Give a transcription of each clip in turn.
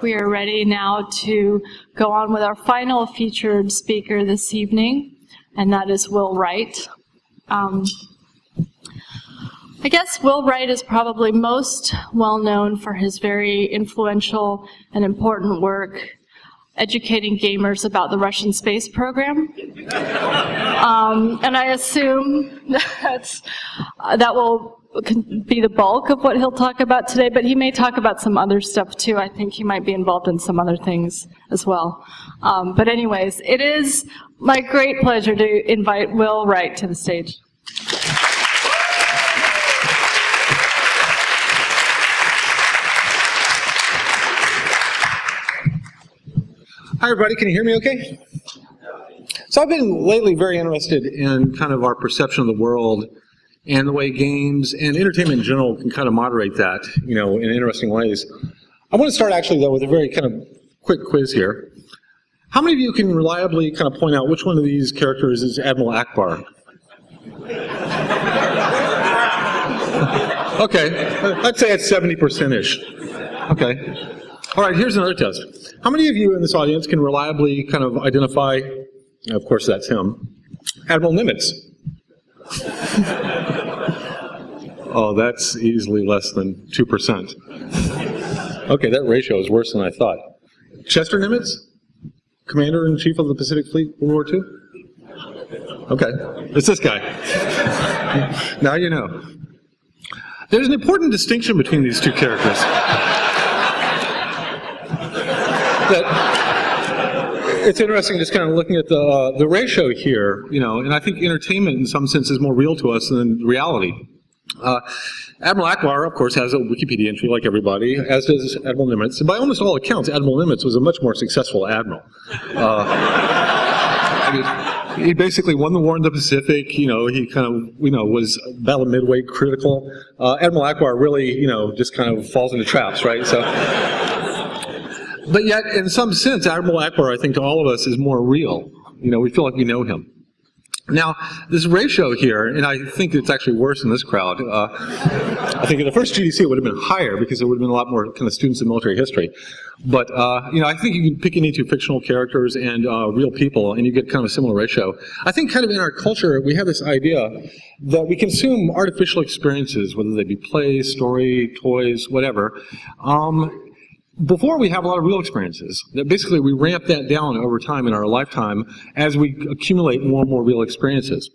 we are ready now to go on with our final featured speaker this evening, and that is Will Wright. Um, I guess Will Wright is probably most well known for his very influential and important work educating gamers about the Russian space program. Um, and I assume that's, uh, that will be the bulk of what he'll talk about today, but he may talk about some other stuff too. I think he might be involved in some other things as well. Um, but anyways, it is my great pleasure to invite Will Wright to the stage. Hi, everybody. Can you hear me okay? So I've been lately very interested in kind of our perception of the world and the way games and entertainment in general can kind of moderate that, you know, in interesting ways. I want to start actually, though, with a very kind of quick quiz here. How many of you can reliably kind of point out which one of these characters is Admiral Ackbar? okay, I'd say it's 70%-ish. Okay. All right, here's another test. How many of you in this audience can reliably kind of identify, of course that's him, Admiral Nimitz? oh, that's easily less than 2%. Okay, that ratio is worse than I thought. Chester Nimitz? Commander-in-Chief of the Pacific Fleet, World War II? Okay, it's this guy. now you know. There's an important distinction between these two characters. that it's interesting just kind of looking at the uh, the ratio here, you know, and I think entertainment in some sense is more real to us than reality. Uh, Admiral Ackbar, of course, has a Wikipedia entry like everybody, as does Admiral Nimitz. And by almost all accounts, Admiral Nimitz was a much more successful admiral. Uh, he basically won the war in the Pacific. You know, he kind of, you know, was Battle of Midway critical. Uh, Admiral Ackbar really, you know, just kind of falls into traps, right? So. But yet, in some sense, Admiral Ackbar, I think, to all of us is more real. You know, we feel like we know him. Now, this ratio here, and I think it's actually worse in this crowd. Uh, I think in the first GDC it would have been higher because there would have been a lot more kind of students in military history. But uh, you know, I think you can pick any two fictional characters and uh, real people, and you get kind of a similar ratio. I think kind of in our culture we have this idea that we consume artificial experiences, whether they be play, story, toys, whatever. Um, before we have a lot of real experiences. That basically we ramp that down over time in our lifetime as we accumulate more and more real experiences.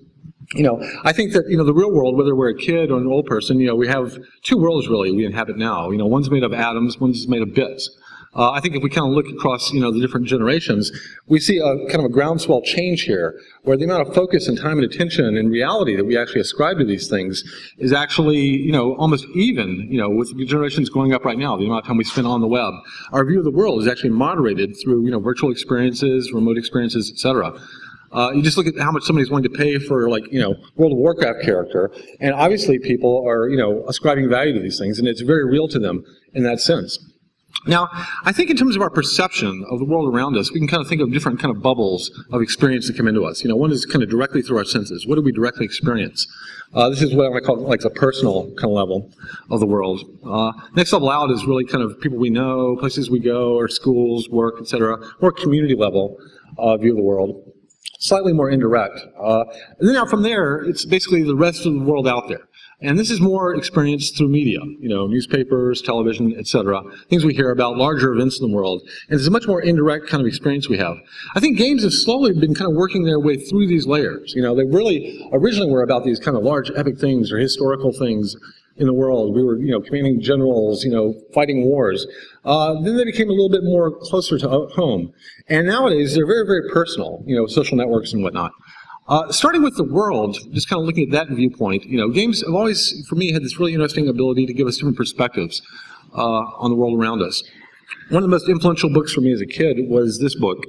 You know, I think that, you know, the real world, whether we're a kid or an old person, you know, we have two worlds really we inhabit now. You know, one's made of atoms, one's made of bits. Uh, I think if we kind of look across, you know, the different generations, we see a kind of a groundswell change here, where the amount of focus and time and attention and reality that we actually ascribe to these things is actually, you know, almost even, you know, with the generations going up right now, the amount of time we spend on the web. Our view of the world is actually moderated through, you know, virtual experiences, remote experiences, etc. Uh, you just look at how much somebody's willing to pay for, like, you know, World of Warcraft character, and obviously people are, you know, ascribing value to these things, and it's very real to them in that sense. Now, I think in terms of our perception of the world around us, we can kind of think of different kind of bubbles of experience that come into us. You know, one is kind of directly through our senses. What do we directly experience? Uh, this is what I call like the personal kind of level of the world. Uh, next level out is really kind of people we know, places we go, or schools, work, etc. More community level uh, view of the world. Slightly more indirect. Uh, and then out from there, it's basically the rest of the world out there. And this is more experienced through media, you know, newspapers, television, etc. Things we hear about, larger events in the world. And it's a much more indirect kind of experience we have. I think games have slowly been kind of working their way through these layers. You know, they really originally were about these kind of large epic things or historical things in the world. We were, you know, commanding generals, you know, fighting wars. Uh, then they became a little bit more closer to home. And nowadays, they're very, very personal, you know, social networks and whatnot. Uh, starting with the world, just kind of looking at that viewpoint, you know, games have always, for me, had this really interesting ability to give us different perspectives uh, on the world around us. One of the most influential books for me as a kid was this book,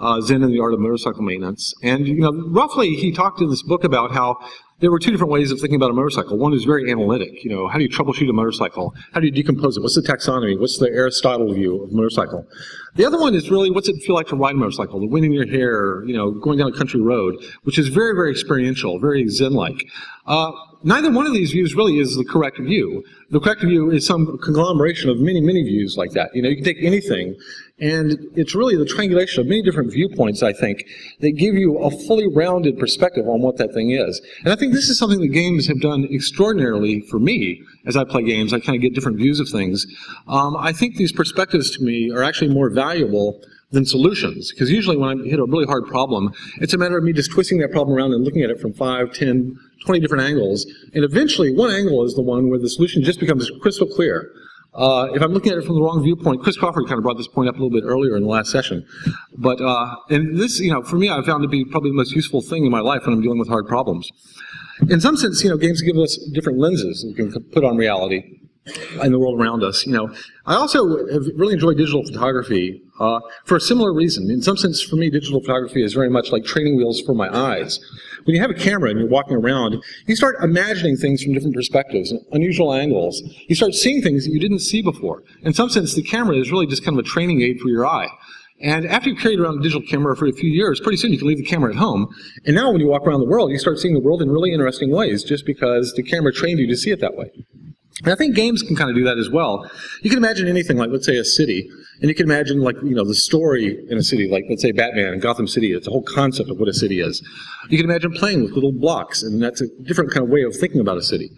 uh, Zen and the Art of Motorcycle Maintenance. And, you know, roughly he talked in this book about how there were two different ways of thinking about a motorcycle. One is very analytic. You know, how do you troubleshoot a motorcycle? How do you decompose it? What's the taxonomy? What's the Aristotle view of motorcycle? The other one is really what's it feel like to ride a motorcycle? The wind in your hair, you know, going down a country road, which is very, very experiential, very zen-like. Uh, neither one of these views really is the correct view. The correct view is some conglomeration of many, many views like that. You know, you can take anything, and it's really the triangulation of many different viewpoints, I think, that give you a fully rounded perspective on what that thing is. And I think this is something that games have done extraordinarily for me as I play games. I kind of get different views of things. Um, I think these perspectives to me are actually more valuable than solutions. Because usually when I hit a really hard problem, it's a matter of me just twisting that problem around and looking at it from 5, 10, 20 different angles. And eventually, one angle is the one where the solution just becomes crystal clear. Uh, if I'm looking at it from the wrong viewpoint, Chris Crawford kind of brought this point up a little bit earlier in the last session. But, uh, and this, you know, for me, I found to be probably the most useful thing in my life when I'm dealing with hard problems. In some sense, you know, games give us different lenses we can put on reality in the world around us. You know, I also have really enjoyed digital photography uh, for a similar reason. In some sense, for me, digital photography is very much like training wheels for my eyes. When you have a camera and you're walking around, you start imagining things from different perspectives, unusual angles. You start seeing things that you didn't see before. In some sense, the camera is really just kind of a training aid for your eye. And after you've carried around a digital camera for a few years, pretty soon you can leave the camera at home. And now when you walk around the world, you start seeing the world in really interesting ways just because the camera trained you to see it that way. And I think games can kind of do that as well. You can imagine anything like, let's say, a city, and you can imagine like, you know, the story in a city, like let's say Batman in Gotham City. It's a whole concept of what a city is. You can imagine playing with little blocks, and that's a different kind of way of thinking about a city.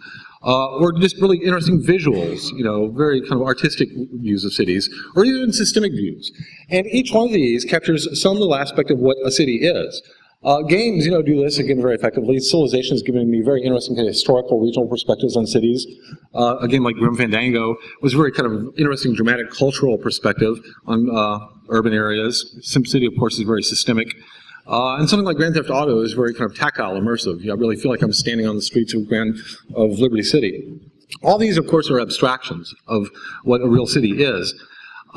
Uh, or just really interesting visuals, you know, very kind of artistic views of cities, or even systemic views. And each one of these captures some little aspect of what a city is. Uh, games, you know, do this again very effectively. Civilization has given me very interesting kind of historical, regional perspectives on cities. Uh, a game like Grim Fandango was very kind of interesting, dramatic, cultural perspective on uh, urban areas. SimCity, of course, is very systemic. Uh, and something like Grand Theft Auto is very kind of tactile, immersive. You know, I really feel like I'm standing on the streets of Grand of Liberty City. All these, of course, are abstractions of what a real city is.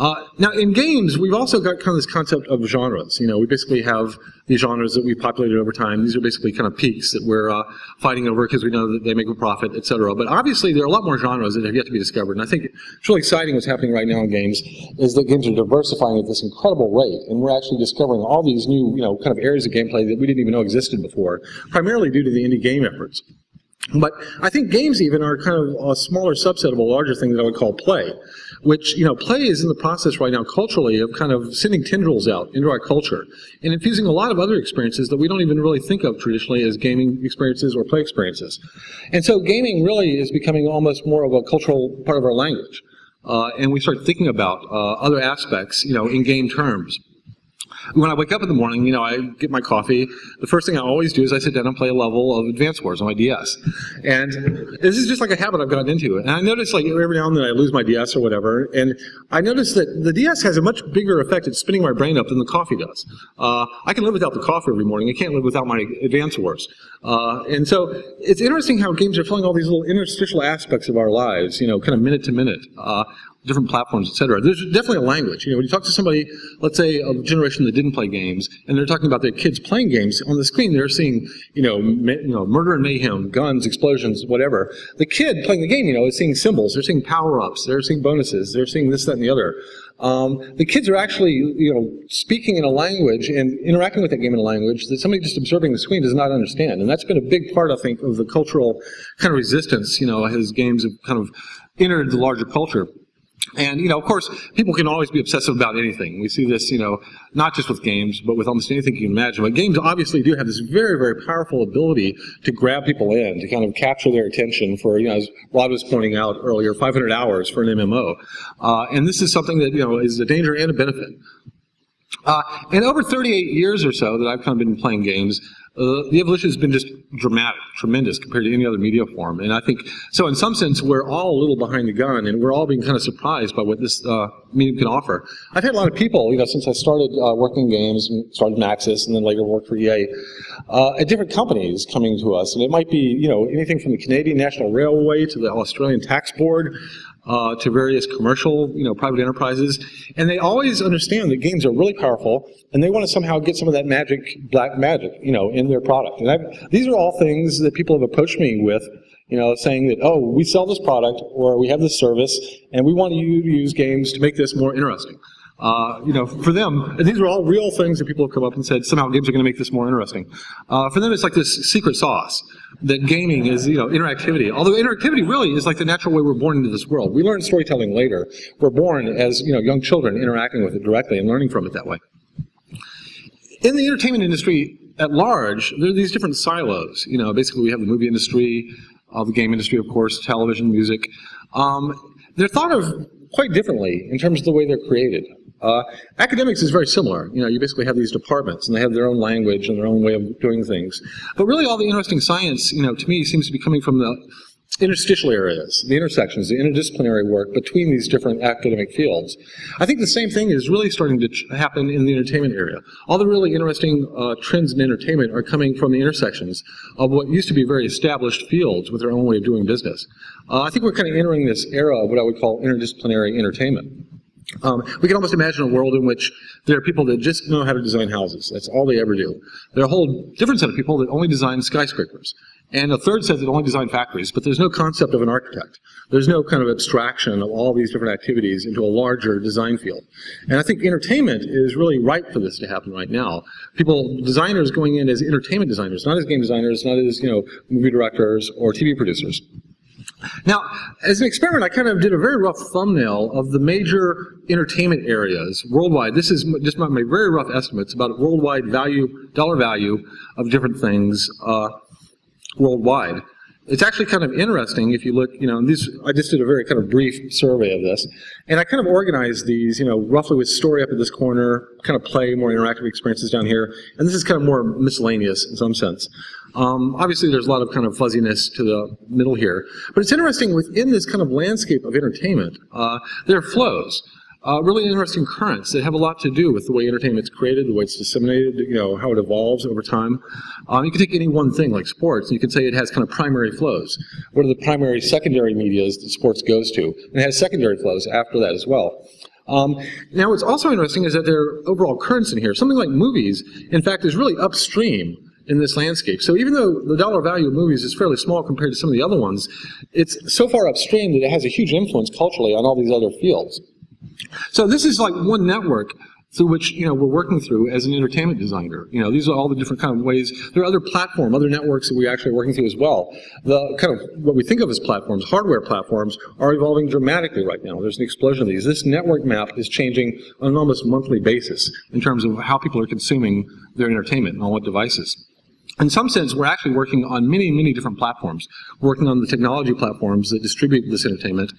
Uh, now, in games, we've also got kind of this concept of genres. You know, we basically have these genres that we've populated over time. These are basically kind of peaks that we're uh, fighting over because we know that they make a profit, et cetera. But obviously, there are a lot more genres that have yet to be discovered. And I think it's really exciting what's happening right now in games is that games are diversifying at this incredible rate. And we're actually discovering all these new, you know, kind of areas of gameplay that we didn't even know existed before, primarily due to the indie game efforts. But I think games even are kind of a smaller subset of a larger thing that I would call play, which, you know, play is in the process right now culturally of kind of sending tendrils out into our culture and infusing a lot of other experiences that we don't even really think of traditionally as gaming experiences or play experiences. And so gaming really is becoming almost more of a cultural part of our language. Uh, and we start thinking about uh, other aspects, you know, in game terms when I wake up in the morning, you know, I get my coffee. The first thing I always do is I sit down and play a level of Advance Wars on my DS. And this is just like a habit I've gotten into. And I notice like every now and then I lose my DS or whatever. And I notice that the DS has a much bigger effect at spinning my brain up than the coffee does. Uh, I can live without the coffee every morning. I can't live without my Advance Wars. Uh, and so it's interesting how games are filling all these little interstitial aspects of our lives, you know, kind of minute to minute. Uh, different platforms, et cetera. There's definitely a language. You know, when you talk to somebody, let's say a generation that didn't play games, and they're talking about their kids playing games, on the screen they're seeing, you know, you know, murder and mayhem, guns, explosions, whatever. The kid playing the game, you know, is seeing symbols, they're seeing power-ups, they're seeing bonuses, they're seeing this, that, and the other. Um, the kids are actually, you know, speaking in a language and interacting with that game in a language that somebody just observing the screen does not understand. And that's been a big part, I think, of the cultural kind of resistance, you know, as games have kind of entered the larger culture. And, you know, of course, people can always be obsessive about anything. We see this, you know, not just with games, but with almost anything you can imagine. But games obviously do have this very, very powerful ability to grab people in, to kind of capture their attention for, you know, as Rod was pointing out earlier, 500 hours for an MMO. Uh, and this is something that, you know, is a danger and a benefit. Uh, and over 38 years or so that I've kind of been playing games, uh, the evolution has been just dramatic, tremendous compared to any other media form. And I think, so in some sense, we're all a little behind the gun and we're all being kind of surprised by what this uh, medium can offer. I've had a lot of people, you know, since I started uh, working games, and started Maxis and then later worked for EA, uh, at different companies coming to us. And it might be, you know, anything from the Canadian National Railway to the Australian Tax Board uh, to various commercial, you know, private enterprises, and they always understand that games are really powerful, and they want to somehow get some of that magic, black magic, you know, in their product. And I've, these are all things that people have approached me with, you know, saying that, oh, we sell this product or we have this service, and we want you to use games to make this more interesting. Uh, you know, for them, and these are all real things that people have come up and said somehow games are going to make this more interesting. Uh, for them, it's like this secret sauce that gaming is, you know, interactivity. Although interactivity really is like the natural way we're born into this world. We learn storytelling later. We're born as, you know, young children interacting with it directly and learning from it that way. In the entertainment industry at large, there are these different silos. You know, basically we have the movie industry, uh, the game industry, of course, television, music. Um, they're thought of quite differently in terms of the way they're created. Uh, academics is very similar. You know, you basically have these departments, and they have their own language and their own way of doing things. But really, all the interesting science, you know, to me, seems to be coming from the interstitial areas, the intersections, the interdisciplinary work between these different academic fields. I think the same thing is really starting to happen in the entertainment area. All the really interesting uh, trends in entertainment are coming from the intersections of what used to be very established fields with their own way of doing business. Uh, I think we're kind of entering this era of what I would call interdisciplinary entertainment. Um, we can almost imagine a world in which there are people that just know how to design houses. That's all they ever do. There are a whole different set of people that only design skyscrapers. And a third says that only design factories, but there's no concept of an architect. There's no kind of abstraction of all these different activities into a larger design field. And I think entertainment is really ripe for this to happen right now. People, designers going in as entertainment designers, not as game designers, not as, you know, movie directors or TV producers. Now, as an experiment, I kind of did a very rough thumbnail of the major entertainment areas worldwide. This is just my, my very rough estimates about worldwide value, dollar value of different things uh, worldwide. It's actually kind of interesting if you look, you know, these, I just did a very kind of brief survey of this, and I kind of organized these, you know, roughly with story up at this corner, kind of play, more interactive experiences down here, and this is kind of more miscellaneous in some sense. Um, obviously, there's a lot of kind of fuzziness to the middle here, but it's interesting within this kind of landscape of entertainment, uh, there are flows uh, really interesting currents that have a lot to do with the way entertainment's created, the way it's disseminated, you know, how it evolves over time. Um, you can take any one thing like sports, and you can say it has kind of primary flows. What are the primary, secondary medias that sports goes to? And it has secondary flows after that as well. Um, now, what's also interesting is that there are overall currents in here. Something like movies, in fact, is really upstream in this landscape. So even though the dollar value of movies is fairly small compared to some of the other ones, it's so far upstream that it has a huge influence culturally on all these other fields. So this is like one network through which you know we're working through as an entertainment designer. You know, these are all the different kind of ways. There are other platform, other networks that we actually are working through as well. The kind of what we think of as platforms, hardware platforms, are evolving dramatically right now. There's an explosion of these. This network map is changing on an almost monthly basis in terms of how people are consuming their entertainment and on what devices in some sense, we're actually working on many, many different platforms. Working on the technology platforms that distribute this entertainment,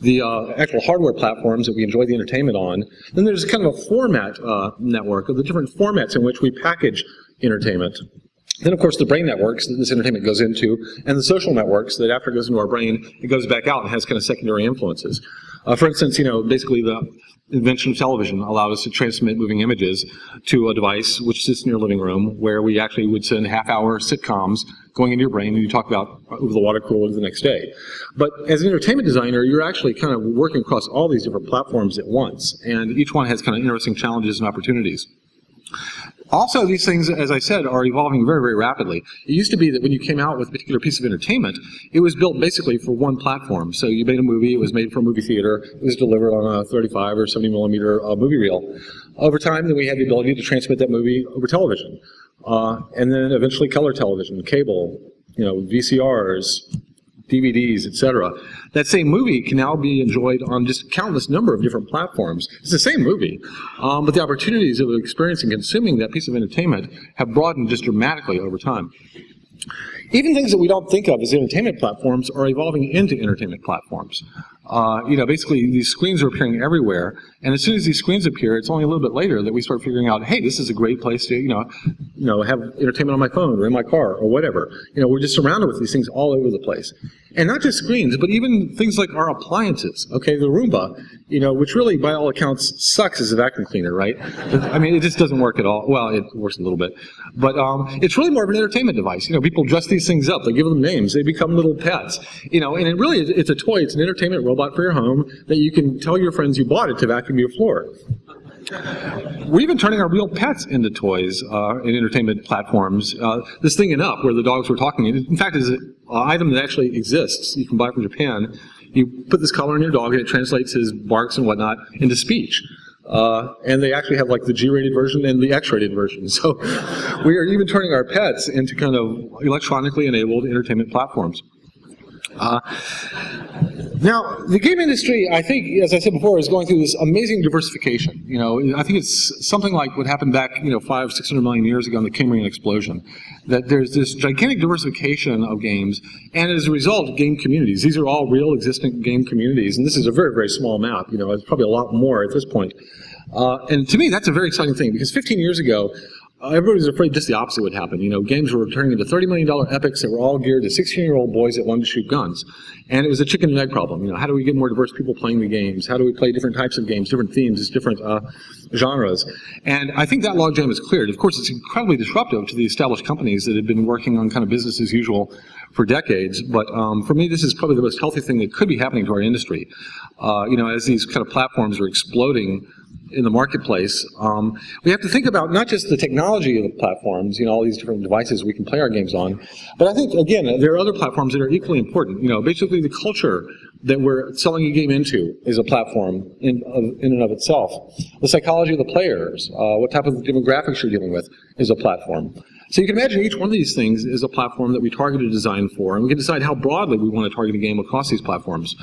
the uh, actual hardware platforms that we enjoy the entertainment on. Then there's kind of a format uh, network of the different formats in which we package entertainment. Then, of course, the brain networks that this entertainment goes into, and the social networks that after it goes into our brain, it goes back out and has kind of secondary influences. Uh, for instance, you know, basically the invention of television allowed us to transmit moving images to a device which sits in your living room where we actually would send half-hour sitcoms going into your brain and you talk about over the water cooler the next day. But as an entertainment designer, you're actually kind of working across all these different platforms at once, and each one has kind of interesting challenges and opportunities. Also, these things, as I said, are evolving very, very rapidly. It used to be that when you came out with a particular piece of entertainment, it was built basically for one platform. So you made a movie, it was made for a movie theater, it was delivered on a 35 or 70 millimeter uh, movie reel. Over time, then we had the ability to transmit that movie over television. Uh, and then eventually color television, cable, you know, VCRs, DVDs, etc. That same movie can now be enjoyed on just countless number of different platforms. It's the same movie, um, but the opportunities of experiencing and consuming that piece of entertainment have broadened just dramatically over time. Even things that we don't think of as entertainment platforms are evolving into entertainment platforms. Uh, you know, basically these screens are appearing everywhere, and as soon as these screens appear, it's only a little bit later that we start figuring out, hey, this is a great place to, you know, you know, have entertainment on my phone or in my car or whatever. You know, we're just surrounded with these things all over the place. And not just screens, but even things like our appliances. Okay, the Roomba, you know, which really, by all accounts, sucks as a vacuum cleaner, right? I mean, it just doesn't work at all. Well, it works a little bit, but um, it's really more of an entertainment device. You know, people dress these things up. They give them names. They become little pets. You know, and it really, it's a toy. It's an entertainment robot for your home that you can tell your friends you bought it to vacuum your floor. We're even turning our real pets into toys uh, in entertainment platforms. Uh, this thing in Up, where the dogs were talking, in fact, is an item that actually exists. You can buy from Japan. You put this collar on your dog, and it translates his barks and whatnot into speech. Uh, and they actually have like the G-rated version and the X-rated version. So we are even turning our pets into kind of electronically enabled entertainment platforms. Uh, now, the game industry, I think, as I said before, is going through this amazing diversification. You know, I think it's something like what happened back, you know, five, six hundred million years ago in the Cambrian explosion. That there's this gigantic diversification of games, and as a result, game communities. These are all real existing game communities, and this is a very, very small map. You know, it's probably a lot more at this point. Uh, and to me, that's a very exciting thing because 15 years ago, everybody was afraid just the opposite would happen. You know, games were turning into $30 million epics that were all geared to 16-year-old boys that wanted to shoot guns. And it was a chicken and egg problem. You know, how do we get more diverse people playing the games? How do we play different types of games, different themes, different uh, genres? And I think that logjam is cleared. Of course, it's incredibly disruptive to the established companies that had been working on kind of business as usual for decades. But um, for me, this is probably the most healthy thing that could be happening to our industry. Uh, you know, as these kind of platforms are exploding in the marketplace, um, we have to think about not just the technology of the platforms, you know, all these different devices we can play our games on, but I think, again, there are other platforms that are equally important. You know, basically the culture that we're selling a game into is a platform in, in and of itself. The psychology of the players, uh, what type of demographics you're dealing with is a platform. So you can imagine each one of these things is a platform that we target a design for, and we can decide how broadly we want to target a game across these platforms.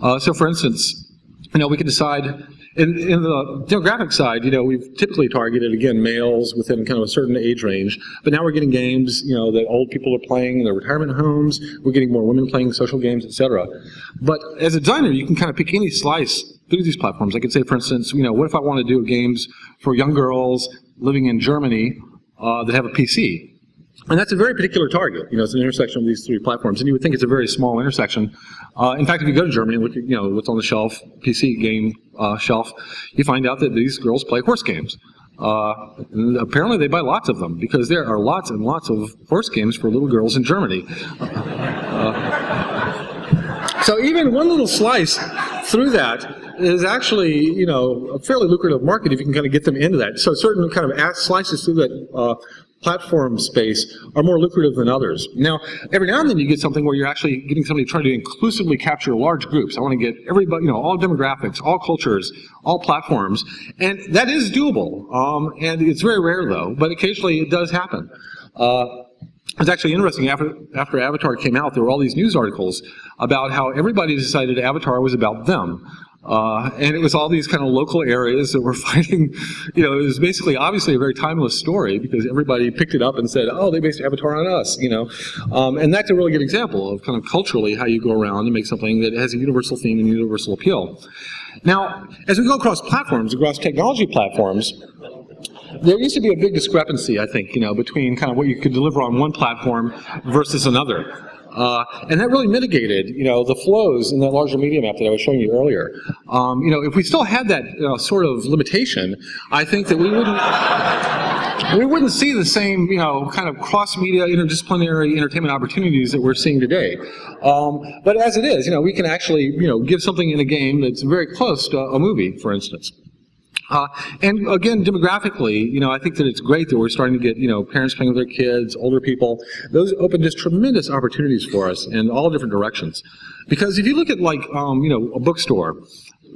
Uh, so for instance, you know, we can decide in, in, the demographic side, you know, we've typically targeted, again, males within kind of a certain age range. But now we're getting games, you know, that old people are playing in their retirement homes. We're getting more women playing social games, etc. But as a designer, you can kind of pick any slice through these platforms. I could say, for instance, you know, what if I want to do games for young girls living in Germany uh, that have a PC? And that's a very particular target. You know, it's an intersection of these three platforms, and you would think it's a very small intersection. Uh, in fact, if you go to Germany and look at you know what's on the shelf, PC game uh, shelf, you find out that these girls play horse games. Uh, apparently, they buy lots of them because there are lots and lots of horse games for little girls in Germany. Uh, so even one little slice through that is actually, you know, a fairly lucrative market if you can kind of get them into that. So certain kind of slices through that uh, platform space are more lucrative than others. Now, every now and then you get something where you're actually getting somebody trying to inclusively capture large groups. I want to get everybody, you know, all demographics, all cultures, all platforms, and that is doable. Um, and it's very rare though, but occasionally it does happen. Uh, it was actually interesting after, after Avatar came out, there were all these news articles about how everybody decided Avatar was about them. Uh, and it was all these kind of local areas that were fighting, you know, it was basically obviously a very timeless story because everybody picked it up and said, oh, they based Avatar on us, you know. Um, and that's a really good example of kind of culturally how you go around and make something that has a universal theme and universal appeal. Now, as we go across platforms, across technology platforms, there used to be a big discrepancy, I think, you know, between kind of what you could deliver on one platform versus another. Uh, and that really mitigated, you know, the flows in that larger media map that I was showing you earlier. Um, you know, if we still had that uh, sort of limitation, I think that we wouldn't we wouldn't see the same, you know, kind of cross-media, interdisciplinary entertainment opportunities that we're seeing today. Um, but as it is, you know, we can actually, you know, give something in a game that's very close to a movie, for instance. Uh, and again, demographically, you know, I think that it's great that we're starting to get, you know, parents playing with their kids, older people. Those open just tremendous opportunities for us in all different directions. Because if you look at like, um, you know, a bookstore,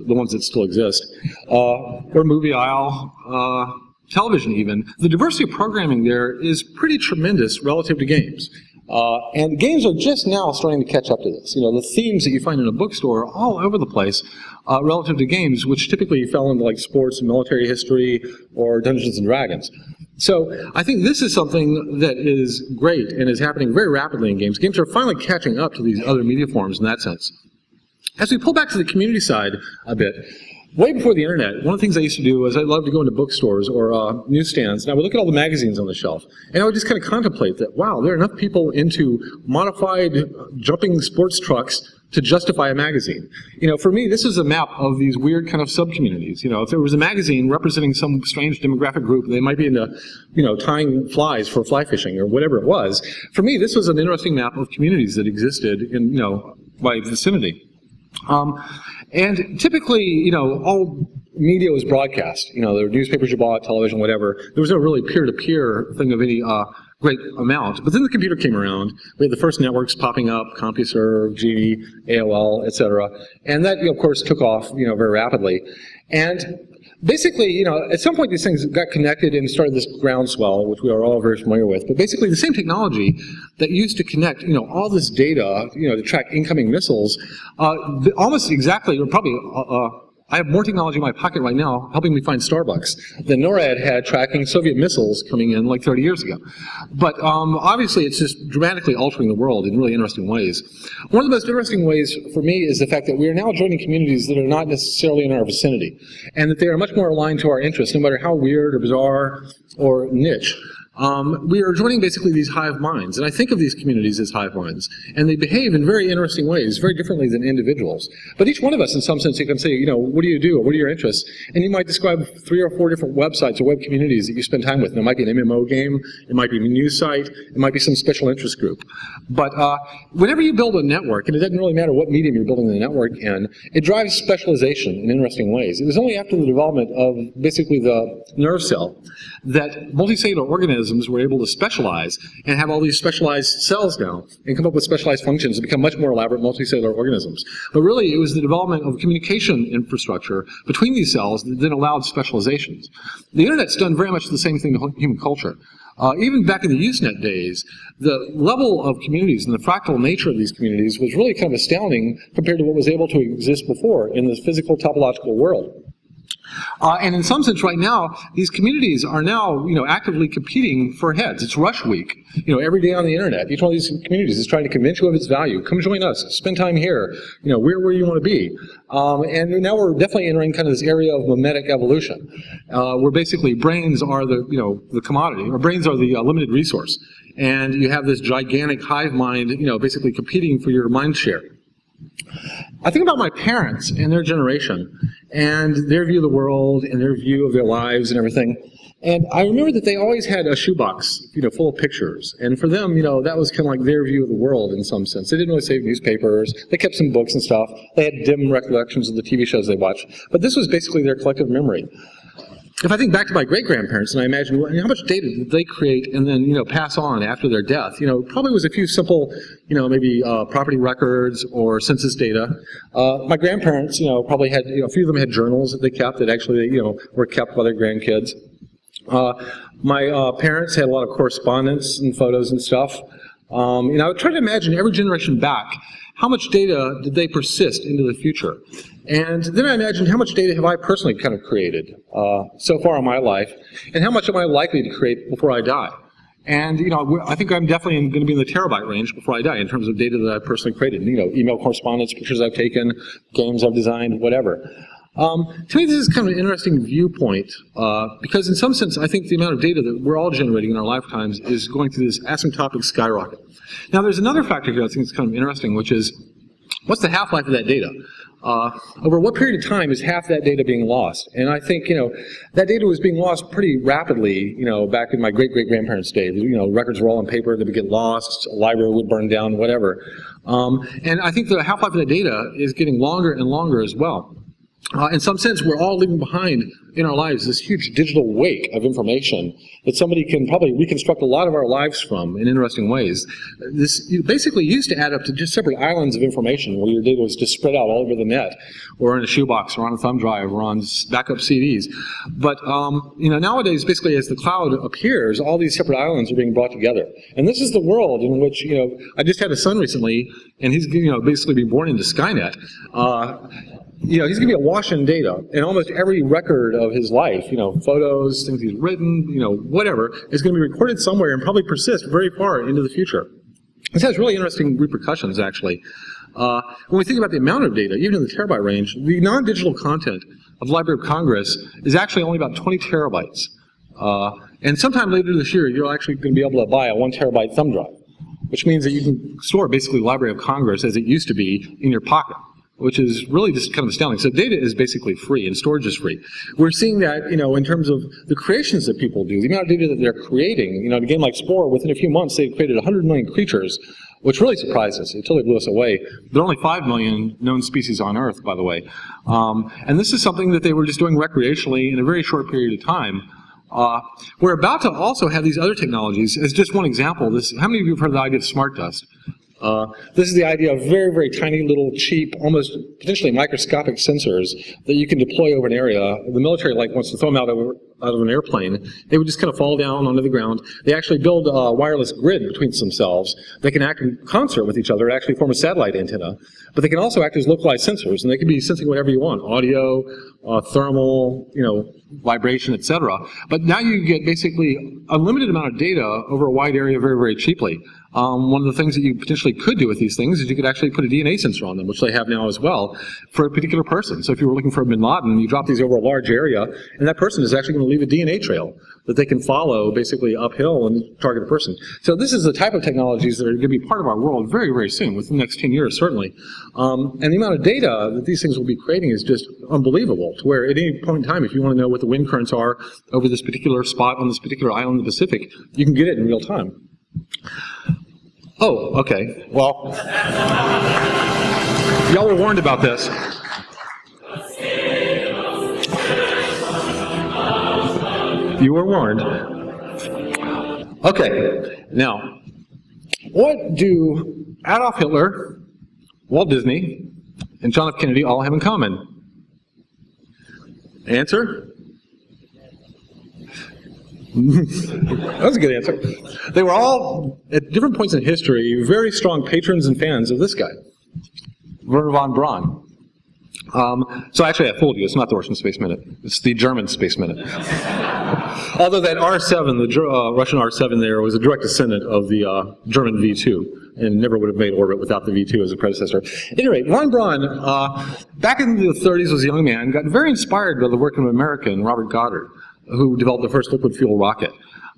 the ones that still exist, uh, or movie aisle, uh, television even, the diversity of programming there is pretty tremendous relative to games. Uh, and games are just now starting to catch up to this. You know, the themes that you find in a bookstore are all over the place uh, relative to games, which typically fell into like sports and military history or Dungeons and Dragons. So I think this is something that is great and is happening very rapidly in games. Games are finally catching up to these other media forms in that sense. As we pull back to the community side a bit, way before the internet, one of the things I used to do was I loved to go into bookstores or uh, newsstands, and I would look at all the magazines on the shelf, and I would just kind of contemplate that, wow, there are enough people into modified jumping sports trucks to justify a magazine. You know, for me, this is a map of these weird kind of sub-communities. You know, if there was a magazine representing some strange demographic group, they might be into, you know, tying flies for fly fishing or whatever it was. For me, this was an interesting map of communities that existed in, you know, my vicinity. Um, and typically, you know, all media was broadcast. You know, there were newspapers you bought, television, whatever. There was no really peer-to-peer thing of any uh, great amount. But then the computer came around. We had the first networks popping up, CompuServe, Genie, AOL, et cetera. And that, of course, took off, you know, very rapidly. And basically, you know, at some point these things got connected and started this groundswell, which we are all very familiar with. But basically, the same technology that used to connect, you know, all this data, you know, to track incoming missiles, uh, almost exactly, or probably uh, uh I have more technology in my pocket right now helping me find Starbucks than NORAD had tracking Soviet missiles coming in like 30 years ago. But um, obviously, it's just dramatically altering the world in really interesting ways. One of the most interesting ways for me is the fact that we are now joining communities that are not necessarily in our vicinity, and that they are much more aligned to our interests, no matter how weird or bizarre or niche. Um, we are joining basically these hive minds, and I think of these communities as hive minds, and they behave in very interesting ways, very differently than individuals. But each one of us, in some sense, you can say, you know, what do you do, what are your interests? And you might describe three or four different websites or web communities that you spend time with. And it might be an MMO game, it might be a news site, it might be some special interest group. But uh, whenever you build a network, and it doesn't really matter what medium you're building the network in, it drives specialization in interesting ways. It was only after the development of basically the nerve cell that multicellular organisms were able to specialize and have all these specialized cells now and come up with specialized functions and become much more elaborate multicellular organisms. But really, it was the development of communication infrastructure between these cells that then allowed specializations. The internet's done very much the same thing to human culture. Uh, even back in the Usenet days, the level of communities and the fractal nature of these communities was really kind of astounding compared to what was able to exist before in the physical topological world. Uh, and in some sense, right now, these communities are now, you know, actively competing for heads. It's Rush Week, you know, every day on the internet. Each one of these communities is trying to convince you of its value. Come join us. Spend time here. You know, we're where you want to be. Um, and now we're definitely entering kind of this area of memetic evolution, uh, where basically brains are the, you know, the commodity, or brains are the uh, limited resource. And you have this gigantic hive mind, you know, basically competing for your mind share. I think about my parents and their generation and their view of the world and their view of their lives and everything. And I remember that they always had a shoebox, you know, full of pictures. And for them, you know, that was kind of like their view of the world in some sense. They didn't really save newspapers. They kept some books and stuff. They had dim recollections of the TV shows they watched. But this was basically their collective memory if I think back to my great grandparents and I imagine well, how much data did they create and then you know pass on after their death, you know, probably was a few simple, you know, maybe uh, property records or census data. Uh, my grandparents, you know, probably had you know a few of them had journals that they kept that actually you know were kept by their grandkids. Uh, my uh, parents had a lot of correspondence and photos and stuff. Um, you know, I would try to imagine every generation back how much data did they persist into the future? And then I imagined how much data have I personally kind of created uh, so far in my life, and how much am I likely to create before I die? And you know, I think I'm definitely going to be in the terabyte range before I die in terms of data that I've personally created. You know, email correspondence, pictures I've taken, games I've designed, whatever. Um, to me, this is kind of an interesting viewpoint uh, because, in some sense, I think the amount of data that we're all generating in our lifetimes is going through this asymptotic skyrocket. Now, there's another factor here I think is kind of interesting, which is what's the half-life of that data? Uh, over what period of time is half that data being lost? And I think, you know, that data was being lost pretty rapidly, you know, back in my great-great-grandparents' day. You know, records were all on paper, they would get lost, a library would burn down, whatever. Um, and I think the half-life of that data is getting longer and longer as well. Uh, in some sense, we're all leaving behind in our lives this huge digital wake of information that somebody can probably reconstruct a lot of our lives from in interesting ways. This basically used to add up to just separate islands of information where your data was just spread out all over the net, or in a shoebox, or on a thumb drive, or on backup CDs. But um, you know, nowadays, basically, as the cloud appears, all these separate islands are being brought together, and this is the world in which you know. I just had a son recently, and he's you know basically being born into Skynet. Uh, you know, he's going to be awash in data, and almost every record of his life, you know, photos, things he's written, you know, whatever, is going to be recorded somewhere and probably persist very far into the future. This has really interesting repercussions, actually. Uh, when we think about the amount of data, even in the terabyte range, the non-digital content of the Library of Congress is actually only about 20 terabytes. Uh, and sometime later this year, you're actually going to be able to buy a one terabyte thumb drive, which means that you can store basically Library of Congress as it used to be in your pocket which is really just kind of astounding. So data is basically free and storage is free. We're seeing that, you know, in terms of the creations that people do, the amount of data that they're creating. You know, in a game like Spore, within a few months, they've created 100 million creatures, which really surprised us. It totally blew us away. There are only 5 million known species on Earth, by the way. Um, and this is something that they were just doing recreationally in a very short period of time. Uh, we're about to also have these other technologies. As just one example, this how many of you have heard of the idea of smart dust? Uh, this is the idea of very, very tiny little cheap, almost potentially microscopic sensors that you can deploy over an area. The military like wants to throw them out of, out of an airplane. They would just kind of fall down onto the ground. They actually build a wireless grid between themselves. They can act in concert with each other, actually form a satellite antenna. But they can also act as localized sensors, and they can be sensing whatever you want, audio, uh, thermal, you know, vibration, etc. But now you get basically a limited amount of data over a wide area very, very cheaply. Um, one of the things that you potentially could do with these things is you could actually put a DNA sensor on them, which they have now as well, for a particular person. So if you were looking for a bin Laden, you drop these over a large area, and that person is actually going to leave a DNA trail that they can follow basically uphill and target a person. So this is the type of technologies that are going to be part of our world very, very soon, within the next 10 years, certainly. Um, and the amount of data that these things will be creating is just unbelievable, to where at any point in time, if you want to know what the wind currents are over this particular spot on this particular island in the Pacific, you can get it in real time. Oh, okay. Well, y'all were warned about this. You were warned. Okay, now, what do Adolf Hitler, Walt Disney, and John F. Kennedy all have in common? Answer? that was a good answer. They were all, at different points in history, very strong patrons and fans of this guy, Wernher von Braun. Um, so actually, I fooled you. It's not the Russian Space Minute. It's the German Space Minute. Although that R7, the uh, Russian R7 there, was a direct descendant of the uh, German V2 and never would have made orbit without the V2 as a predecessor. At any rate, von Braun, uh, back in the 30s was a young man, got very inspired by the work of an American, Robert Goddard who developed the first liquid fuel rocket,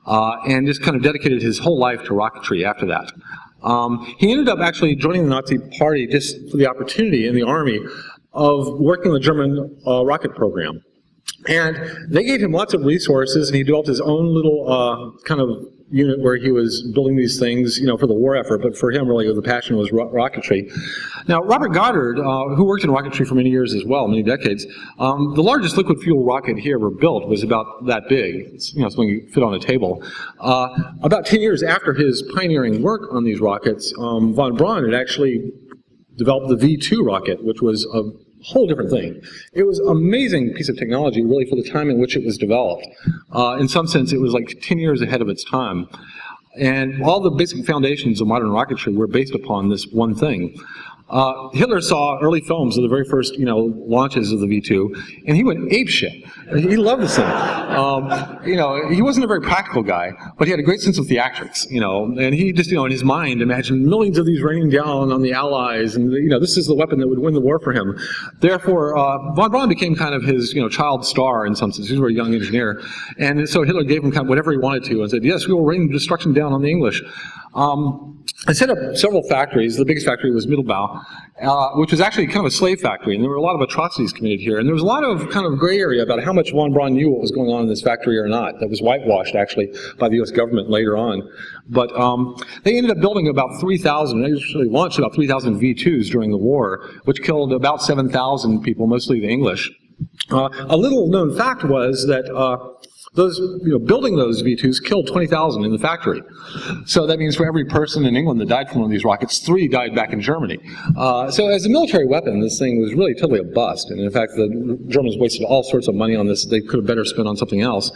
uh, and just kind of dedicated his whole life to rocketry after that. Um, he ended up actually joining the Nazi Party just for the opportunity in the army of working the German uh, rocket program. And they gave him lots of resources, and he developed his own little uh, kind of unit where he was building these things, you know, for the war effort, but for him, really, the passion was ro rocketry. Now, Robert Goddard, uh, who worked in rocketry for many years as well, many decades, um, the largest liquid fuel rocket he ever built was about that big. It's, you know, something you fit on a table. Uh, about 10 years after his pioneering work on these rockets, um, von Braun had actually developed the V2 rocket, which was a whole different thing. It was amazing piece of technology, really, for the time in which it was developed. Uh, in some sense, it was like 10 years ahead of its time. And all the basic foundations of modern rocketry were based upon this one thing. Uh, Hitler saw early films of the very first, you know, launches of the V2, and he went ape shit. He loved this thing. Um, you know, he wasn't a very practical guy, but he had a great sense of theatrics, you know, and he just, you know, in his mind imagined millions of these raining down on the Allies, and, you know, this is the weapon that would win the war for him. Therefore, uh, von Braun became kind of his, you know, child star in some sense. He was a young engineer. And so Hitler gave him kind of whatever he wanted to and said, yes, we will rain destruction down on the English. Um, I set up several factories. The biggest factory was Mittelbau, uh, which was actually kind of a slave factory, and there were a lot of atrocities committed here. And there was a lot of kind of gray area about how much von Braun knew what was going on in this factory or not. That was whitewashed, actually, by the U.S. government later on. But um, they ended up building about 3,000, they actually launched about 3,000 V2s during the war, which killed about 7,000 people, mostly the English. Uh, a little known fact was that uh, those, you know, building those V2s killed 20,000 in the factory. So that means for every person in England that died from one of these rockets, three died back in Germany. Uh, so as a military weapon, this thing was really totally a bust. And in fact, the Germans wasted all sorts of money on this they could have better spent on something else.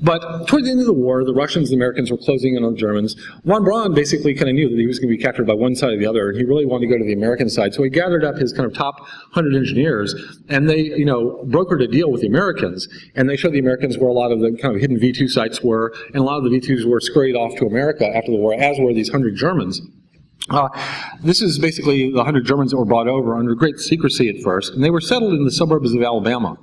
But toward the end of the war, the Russians and the Americans were closing in on the Germans. Von Braun basically kind of knew that he was going to be captured by one side or the other, and he really wanted to go to the American side. So he gathered up his kind of top 100 engineers, and they, you know, brokered a deal with the Americans, and they showed the Americans where a lot of the kind of hidden V2 sites were, and a lot of the V2s were scurried off to America after the war, as were these 100 Germans. Uh, this is basically the 100 Germans that were brought over under great secrecy at first, and they were settled in the suburbs of Alabama.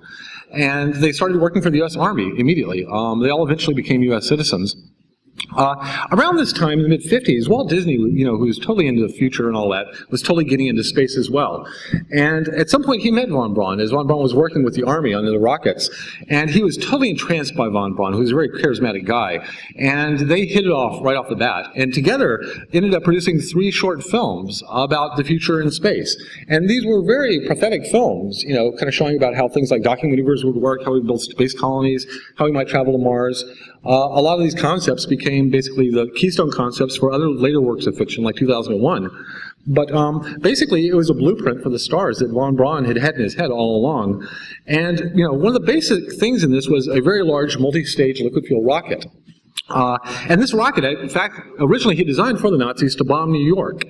And they started working for the U.S. Army immediately. Um, they all eventually became U.S. citizens. Uh, around this time, in the mid 50s, Walt Disney, you know, who was totally into the future and all that, was totally getting into space as well. And at some point, he met von Braun as von Braun was working with the Army on the rockets, and he was totally entranced by von Braun, who was a very charismatic guy. And they hit it off right off the bat, and together ended up producing three short films about the future in space. And these were very prophetic films, you know, kind of showing about how things like docking maneuvers would work, how we build space colonies, how we might travel to Mars. Uh, a lot of these concepts became basically the keystone concepts for other later works of fiction, like 2001. But um, basically, it was a blueprint for the stars that von Braun had had in his head all along. And you know, one of the basic things in this was a very large multi-stage liquid fuel rocket. Uh, and this rocket, in fact, originally he designed for the Nazis to bomb New York.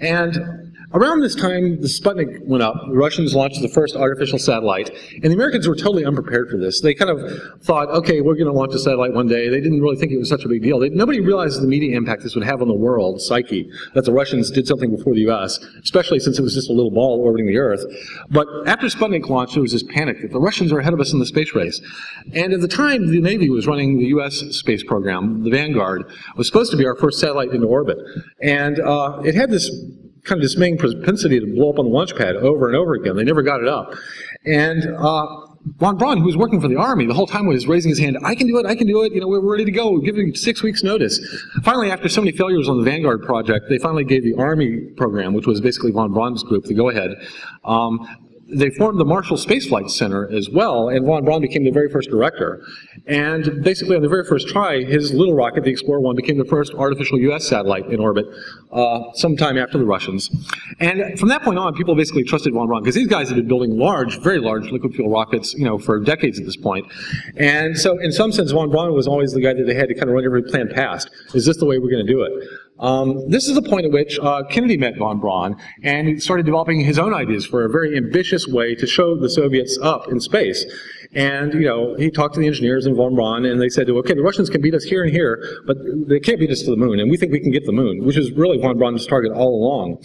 And Around this time, the Sputnik went up. The Russians launched the first artificial satellite, and the Americans were totally unprepared for this. They kind of thought, okay, we're going to launch a satellite one day. They didn't really think it was such a big deal. They, nobody realized the media impact this would have on the world psyche, that the Russians did something before the U.S., especially since it was just a little ball orbiting the Earth. But after Sputnik launched, there was this panic that the Russians are ahead of us in the space race. And at the time, the Navy was running the U.S. space program. The Vanguard was supposed to be our first satellite into orbit. And uh, it had this kind of dismaying propensity to blow up on the launch pad over and over again. They never got it up. And uh, von Braun, who was working for the Army, the whole time was raising his hand, I can do it, I can do it, you know, we're ready to go, we're giving six weeks notice. Finally, after so many failures on the Vanguard project, they finally gave the Army program, which was basically von Braun's group, the go-ahead. Um, they formed the Marshall Space Flight Center as well, and von Braun became the very first director. And basically, on the very first try, his little rocket, the Explorer 1, became the first artificial U.S. satellite in orbit uh, sometime after the Russians. And from that point on, people basically trusted von Braun, because these guys had been building large, very large liquid fuel rockets, you know, for decades at this point. And so, in some sense, von Braun was always the guy that they had to kind of run every plan past. Is this the way we're going to do it? Um, this is the point at which uh, Kennedy met von Braun and started developing his own ideas for a very ambitious way to show the Soviets up in space. And, you know, he talked to the engineers in von Braun, and they said, okay, the Russians can beat us here and here, but they can't beat us to the moon, and we think we can get the moon, which is really von Braun's target all along.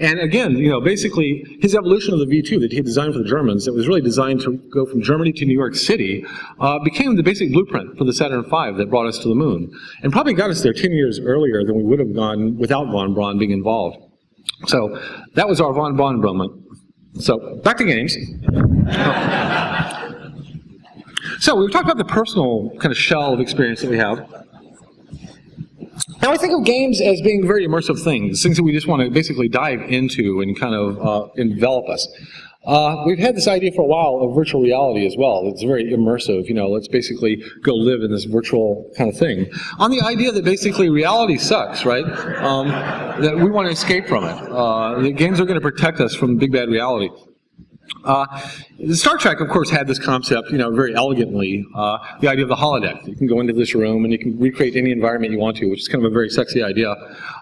And again, you know, basically, his evolution of the V-2 that he designed for the Germans, that was really designed to go from Germany to New York City, uh, became the basic blueprint for the Saturn V that brought us to the moon. And probably got us there 10 years earlier than we would have gone without von Braun being involved. So that was our von Braun moment. So back to games. So we've talked about the personal kind of shell of experience that we have. Now I think of games as being very immersive things, things that we just want to basically dive into and kind of uh, envelop us. Uh, we've had this idea for a while of virtual reality as well. It's very immersive. You know, let's basically go live in this virtual kind of thing. On the idea that basically reality sucks, right? Um, that we want to escape from it. Uh, the games are going to protect us from big bad reality. Uh, Star Trek, of course, had this concept, you know, very elegantly. Uh, the idea of the holodeck. You can go into this room and you can recreate any environment you want to, which is kind of a very sexy idea.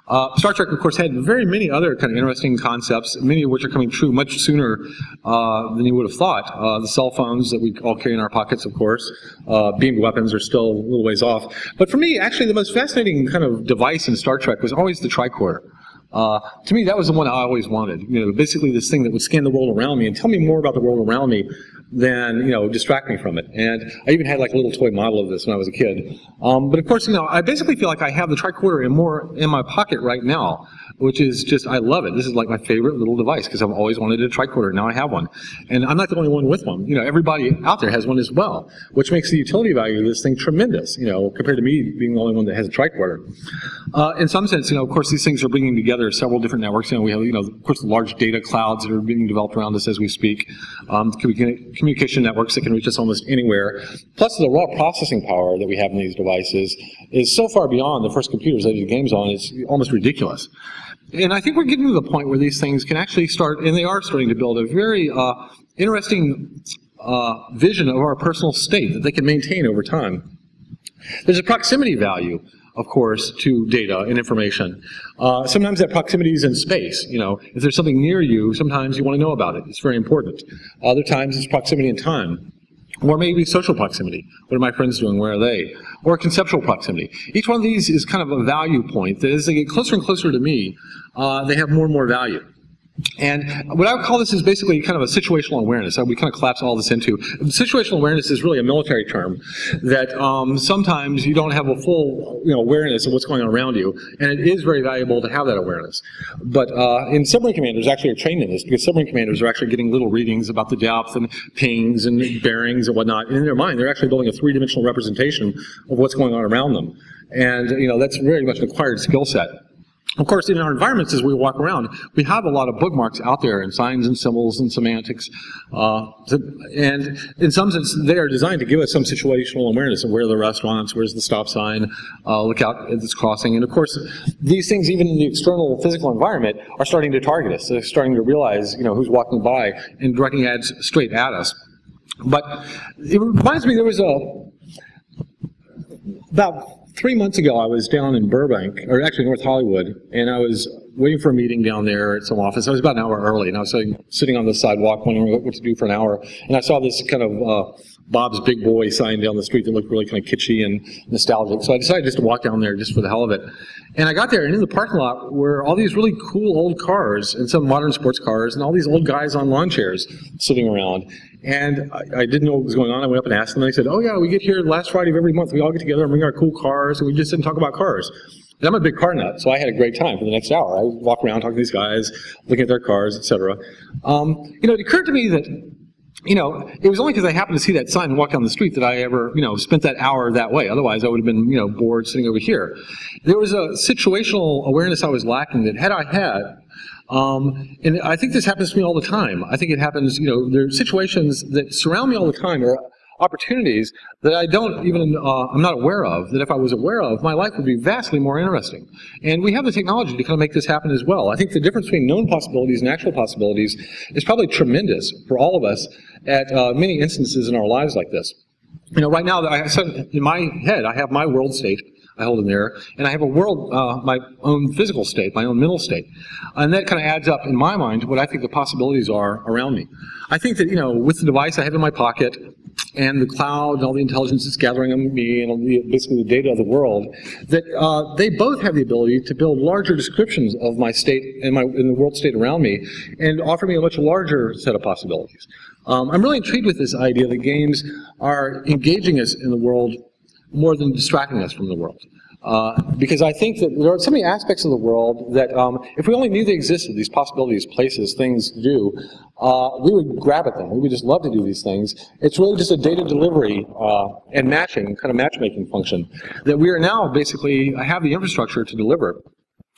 Uh, Star Trek, of course, had very many other kind of interesting concepts, many of which are coming true much sooner uh, than you would have thought. Uh, the cell phones that we all carry in our pockets, of course, uh, beamed weapons are still a little ways off. But for me, actually, the most fascinating kind of device in Star Trek was always the tricorder. Uh, to me, that was the one I always wanted. You know, basically this thing that would scan the world around me and tell me more about the world around me than you know distract me from it. And I even had like a little toy model of this when I was a kid. Um, but of course, you know, I basically feel like I have the tricorder in more in my pocket right now which is just, I love it. This is like my favorite little device because I've always wanted a tricorder. Now I have one. And I'm not the only one with one. You know, everybody out there has one as well, which makes the utility value of this thing tremendous, you know, compared to me being the only one that has a tricorder. Uh, in some sense, you know, of course, these things are bringing together several different networks. You know, we have, you know, of course, large data clouds that are being developed around us as we speak, um, communication networks that can reach us almost anywhere, plus the raw processing power that we have in these devices is so far beyond the first computers that I did games on, it's almost ridiculous. And I think we're getting to the point where these things can actually start, and they are starting to build a very uh, interesting uh, vision of our personal state that they can maintain over time. There's a proximity value, of course, to data and information. Uh, sometimes that proximity is in space. You know, if there's something near you, sometimes you want to know about it. It's very important. Other times it's proximity in time. Or maybe social proximity. What are my friends doing? Where are they? Or conceptual proximity. Each one of these is kind of a value point that as they get closer and closer to me, uh, they have more and more value. And what I would call this is basically kind of a situational awareness. We kind of collapse all this into situational awareness is really a military term that um, sometimes you don't have a full you know, awareness of what's going on around you, and it is very valuable to have that awareness. But uh, in submarine commanders actually are trained in this because submarine commanders are actually getting little readings about the depth and pings and bearings and whatnot. And in their mind, they're actually building a three-dimensional representation of what's going on around them. And you know that's very much an acquired skill set. Of course, in our environments as we walk around, we have a lot of bookmarks out there and signs and symbols and semantics. Uh, and in some sense, they are designed to give us some situational awareness of where the restaurants, where's the stop sign, uh, look out at this crossing. And of course, these things, even in the external physical environment, are starting to target us. They're starting to realize, you know, who's walking by and directing ads straight at us. But it reminds me there was a about three months ago, I was down in Burbank, or actually North Hollywood, and I was waiting for a meeting down there at some office. I was about an hour early, and I was sitting, on the sidewalk wondering what to do for an hour. And I saw this kind of uh, Bob's Big Boy sign down the street that looked really kind of kitschy and nostalgic. So I decided just to walk down there just for the hell of it. And I got there, and in the parking lot were all these really cool old cars, and some modern sports cars, and all these old guys on lawn chairs sitting around. And I, I, didn't know what was going on. I went up and asked them, and they said, oh yeah, we get here last Friday of every month. We all get together and bring our cool cars, and we just and talk about cars. And I'm a big car nut, so I had a great time for the next hour. I walk around talking to these guys, looking at their cars, etc. Um, you know, it occurred to me that you know, it was only because I happened to see that sign and walk down the street that I ever, you know, spent that hour that way. Otherwise, I would have been, you know, bored sitting over here. There was a situational awareness I was lacking that had I had, um, and I think this happens to me all the time. I think it happens, you know, there are situations that surround me all the time or opportunities that I don't even, uh, I'm not aware of, that if I was aware of, my life would be vastly more interesting. And we have the technology to kind of make this happen as well. I think the difference between known possibilities and actual possibilities is probably tremendous for all of us at uh, many instances in our lives like this. You know, right now, I in my head, I have my world state I hold in there, and I have a world, uh, my own physical state, my own mental state, and that kind of adds up in my mind what I think the possibilities are around me. I think that you know, with the device I have in my pocket, and the cloud and all the intelligence that's gathering on me and the, basically the data of the world, that uh, they both have the ability to build larger descriptions of my state and my in the world state around me, and offer me a much larger set of possibilities. Um, I'm really intrigued with this idea that games are engaging us in the world more than distracting us from the world. Uh, because I think that there are so many aspects of the world that um, if we only knew they existed, these possibilities, places, things to do, uh, we would grab at them. We would just love to do these things. It's really just a data delivery uh, and matching, kind of matchmaking function that we are now basically have the infrastructure to deliver.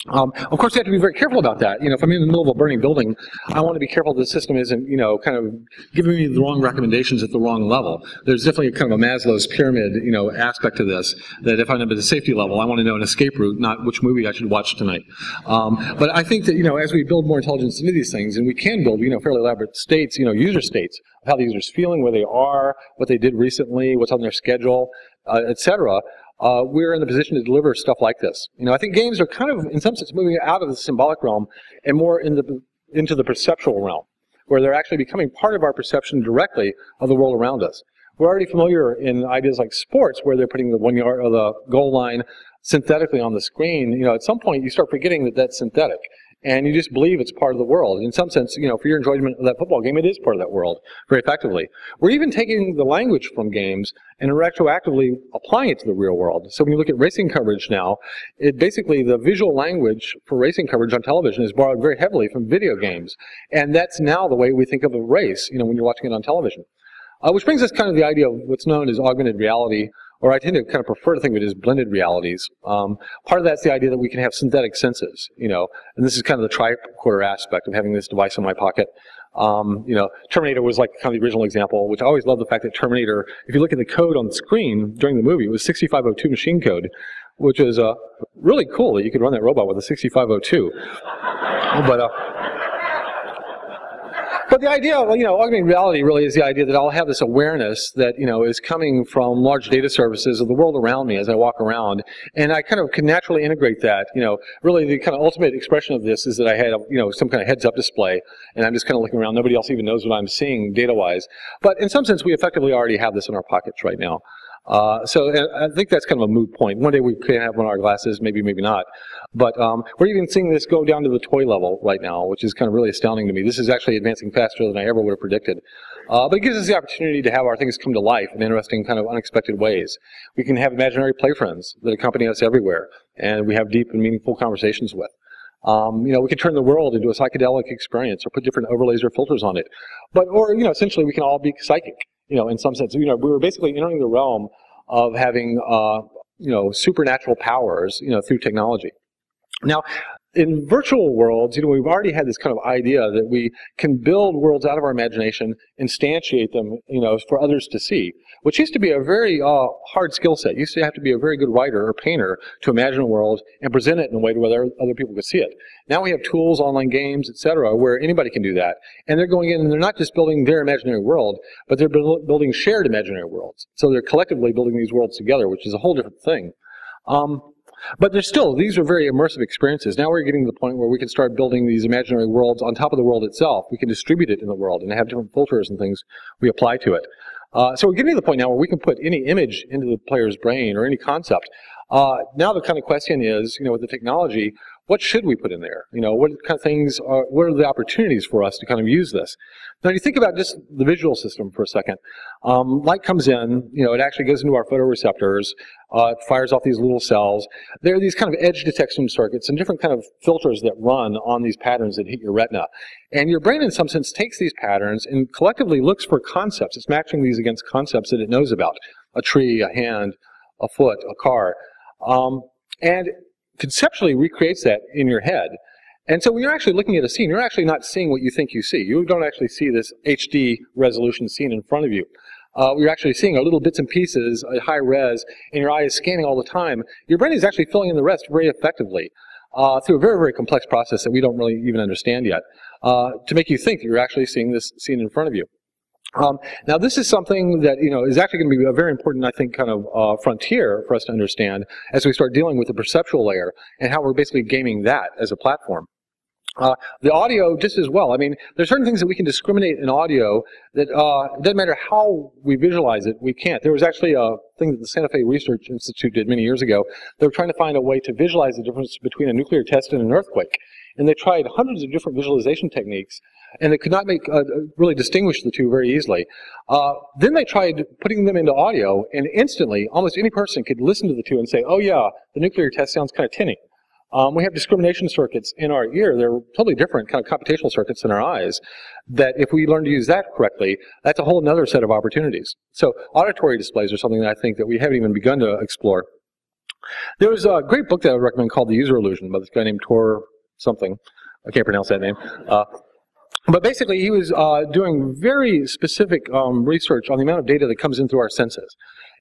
Um, of course, you have to be very careful about that. You know, if I'm in the middle of a burning building, I want to be careful the system isn't, you know, kind of giving me the wrong recommendations at the wrong level. There's definitely a kind of a Maslow's pyramid, you know, aspect to this. That if I'm at the safety level, I want to know an escape route, not which movie I should watch tonight. Um, but I think that you know, as we build more intelligence into these things, and we can build, you know, fairly elaborate states, you know, user states of how the user's feeling, where they are, what they did recently, what's on their schedule, uh, etc uh, we're in the position to deliver stuff like this. You know, I think games are kind of, in some sense, moving out of the symbolic realm and more in the, into the perceptual realm, where they're actually becoming part of our perception directly of the world around us. We're already familiar in ideas like sports, where they're putting the one yard or the goal line synthetically on the screen. You know, at some point you start forgetting that that's synthetic and you just believe it's part of the world. In some sense, you know, for your enjoyment of that football game, it is part of that world very effectively. We're even taking the language from games and retroactively applying it to the real world. So when you look at racing coverage now, it basically the visual language for racing coverage on television is borrowed very heavily from video games, and that's now the way we think of a race. You know, when you're watching it on television. Uh, which brings us kind of the idea of what's known as augmented reality, or I tend to kind of prefer to think of it as blended realities. Um, part of that's the idea that we can have synthetic senses, you know, and this is kind of the tricorder aspect of having this device in my pocket. Um, you know, Terminator was like kind of the original example, which I always love the fact that Terminator, if you look at the code on the screen during the movie, it was 6502 machine code, which is uh, really cool that you could run that robot with a 6502. but uh, the idea, well, you know, augmented reality really is the idea that I'll have this awareness that, you know, is coming from large data services of the world around me as I walk around. And I kind of can naturally integrate that. You know, really the kind of ultimate expression of this is that I had, you know, some kind of heads up display and I'm just kind of looking around. Nobody else even knows what I'm seeing data wise. But in some sense, we effectively already have this in our pockets right now. Uh, so I think that's kind of a moot point. One day we could have one of our glasses, maybe, maybe not. But um, we're even seeing this go down to the toy level right now, which is kind of really astounding to me. This is actually advancing faster than I ever would have predicted. Uh, but it gives us the opportunity to have our things come to life in interesting, kind of unexpected ways. We can have imaginary play friends that accompany us everywhere, and we have deep and meaningful conversations with. Um, you know, we can turn the world into a psychedelic experience or put different overlays or filters on it. But, or, you know, essentially we can all be psychic, you know, in some sense. You know, we were basically entering the realm of having, uh, you know, supernatural powers, you know, through technology. Now, in virtual worlds, you know, we've already had this kind of idea that we can build worlds out of our imagination, instantiate them, you know, for others to see, which used to be a very uh, hard skill set. You used to have to be a very good writer or painter to imagine a world and present it in a way where other people could see it. Now we have tools, online games, etc., where anybody can do that, and they're going in and they're not just building their imaginary world, but they're building shared imaginary worlds. So they're collectively building these worlds together, which is a whole different thing. Um, but there's still, these are very immersive experiences. Now we're getting to the point where we can start building these imaginary worlds on top of the world itself. We can distribute it in the world and have different filters and things we apply to it. Uh, so we're getting to the point now where we can put any image into the player's brain or any concept. Uh, now the kind of question is, you know, with the technology, what should we put in there? You know, what kind of things are, what are the opportunities for us to kind of use this? Now, you think about just the visual system for a second. Um, light comes in, you know, it actually goes into our photoreceptors, uh, it fires off these little cells. There are these kind of edge detection circuits and different kind of filters that run on these patterns that hit your retina. And your brain, in some sense, takes these patterns and collectively looks for concepts. It's matching these against concepts that it knows about. A tree, a hand, a foot, a car. Um, and conceptually recreates that in your head. And so when you're actually looking at a scene, you're actually not seeing what you think you see. You don't actually see this HD resolution scene in front of you. Uh, you're actually seeing a little bits and pieces, a high res, and your eye is scanning all the time. Your brain is actually filling in the rest very effectively uh, through a very, very complex process that we don't really even understand yet uh, to make you think that you're actually seeing this scene in front of you. Um, now, this is something that you know is actually going to be a very important, I think, kind of uh, frontier for us to understand as we start dealing with the perceptual layer and how we're basically gaming that as a platform. Uh, the audio just as well. I mean, there's certain things that we can discriminate in audio that uh, doesn't matter how we visualize it, we can't. There was actually a thing that the Santa Fe Research Institute did many years ago. They were trying to find a way to visualize the difference between a nuclear test and an earthquake. And they tried hundreds of different visualization techniques and they could not make uh, really distinguish the two very easily. Uh, then they tried putting them into audio, and instantly, almost any person could listen to the two and say, "Oh yeah, the nuclear test sounds kind of tinny." Um, we have discrimination circuits in our ear. They're totally different kind of computational circuits in our eyes. That if we learn to use that correctly, that's a whole other set of opportunities. So auditory displays are something that I think that we haven't even begun to explore. There was a great book that I would recommend called The User Illusion by this guy named Tor something. I can't pronounce that name. Uh, but basically, he was uh, doing very specific um, research on the amount of data that comes in through our senses.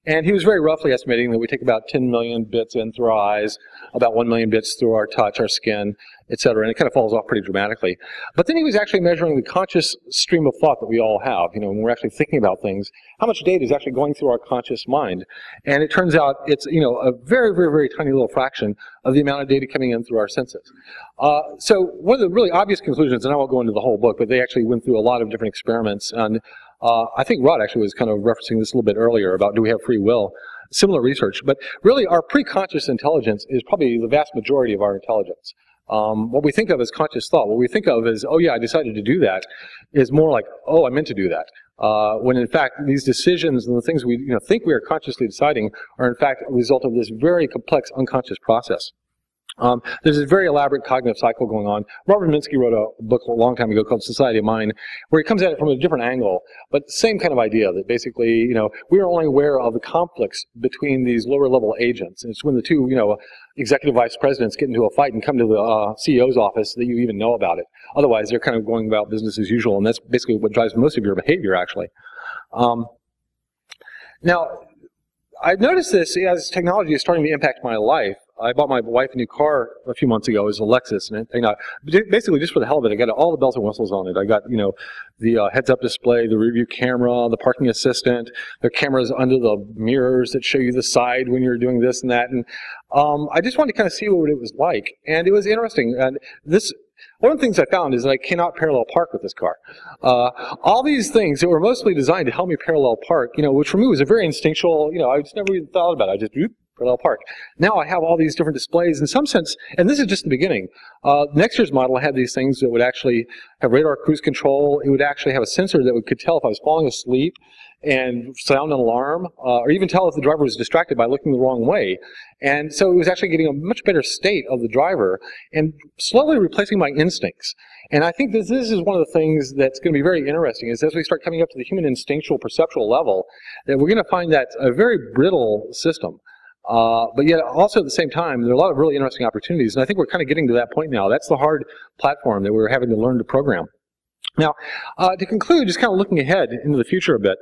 And he was very roughly estimating that we take about 10 million bits in through our eyes, about 1 million bits through our touch, our skin, et cetera, and it kind of falls off pretty dramatically. But then he was actually measuring the conscious stream of thought that we all have, you know, when we're actually thinking about things, how much data is actually going through our conscious mind. And it turns out it's, you know, a very, very, very tiny little fraction of the amount of data coming in through our senses. Uh, so one of the really obvious conclusions, and I won't go into the whole book, but they actually went through a lot of different experiments, and uh, I think Rod actually was kind of referencing this a little bit earlier about do we have free will? Similar research, but really our preconscious intelligence is probably the vast majority of our intelligence. Um, what we think of as conscious thought, what we think of as, oh yeah, I decided to do that, is more like, oh, I meant to do that. Uh, when in fact these decisions and the things we you know, think we are consciously deciding are in fact a result of this very complex unconscious process. Um, there's a very elaborate cognitive cycle going on. Robert Minsky wrote a book a long time ago called Society of Mind, where he comes at it from a different angle, but same kind of idea that basically, you know, we are only aware of the conflicts between these lower level agents. And it's when the two, you know, executive vice presidents get into a fight and come to the uh, CEO's office that you even know about it. Otherwise, they're kind of going about business as usual, and that's basically what drives most of your behavior, actually. Um, now, I've noticed this as technology is starting to impact my life. I bought my wife a new car a few months ago. It was a Lexus, and, basically just for the hell of it, I got all the bells and whistles on it. I got you know the uh, heads-up display, the review camera, the parking assistant, the cameras under the mirrors that show you the side when you're doing this and that, and um, I just wanted to kind of see what it was like, and it was interesting. And this One of the things I found is that I cannot parallel park with this car. Uh, all these things that were mostly designed to help me parallel park, you know, which for me was a very instinctual, you know, I just never even thought about it. I just, whoop, parallel park. Now I have all these different displays in some sense, and this is just the beginning. Uh, next year's model had these things that would actually have radar cruise control. It would actually have a sensor that would, could tell if I was falling asleep and sound an alarm, uh, or even tell if the driver was distracted by looking the wrong way. And so it was actually getting a much better state of the driver and slowly replacing my instincts. And I think this, this is one of the things that's going to be very interesting is as we start coming up to the human instinctual perceptual level, that we're going to find that a very brittle system. Uh, but yet also at the same time, there are a lot of really interesting opportunities. And I think we're kind of getting to that point now. That's the hard platform that we're having to learn to program. Now, uh, to conclude, just kind of looking ahead into the future a bit,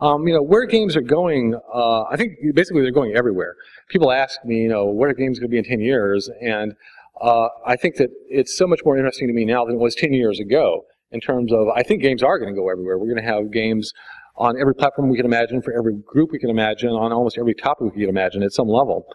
um, you know, where games are going, uh, I think basically they're going everywhere. People ask me, you know, what are games going to be in 10 years? And uh, I think that it's so much more interesting to me now than it was 10 years ago in terms of, I think games are going to go everywhere. We're going to have games on every platform we can imagine, for every group we can imagine, on almost every topic we can imagine at some level.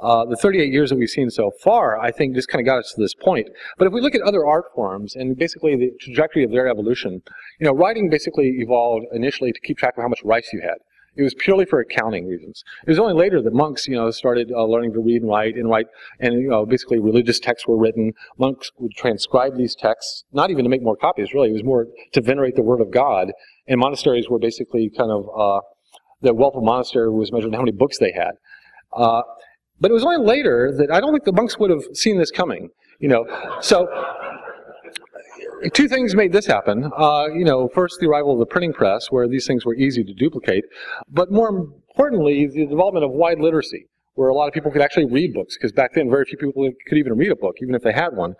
Uh, the 38 years that we've seen so far, I think, just kind of got us to this point. But if we look at other art forms and basically the trajectory of their evolution, you know, writing basically evolved initially to keep track of how much rice you had. It was purely for accounting reasons. It was only later that monks, you know, started uh, learning to read and write and write, and you know, basically religious texts were written. Monks would transcribe these texts, not even to make more copies. Really, it was more to venerate the word of God. And monasteries were basically kind of uh, the wealth of monastery was measured in how many books they had. Uh, but it was only later that I don't think the monks would have seen this coming. You know, so two things made this happen. Uh, you know, first the arrival of the printing press, where these things were easy to duplicate, but more importantly, the development of wide literacy, where a lot of people could actually read books, because back then very few people could even read a book, even if they had one.